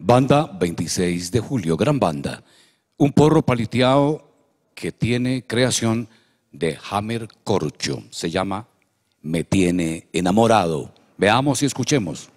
Banda 26 de julio, gran banda. Un porro paliteado que tiene creación de Hammer Corcho. Se llama Me tiene enamorado. Veamos y escuchemos.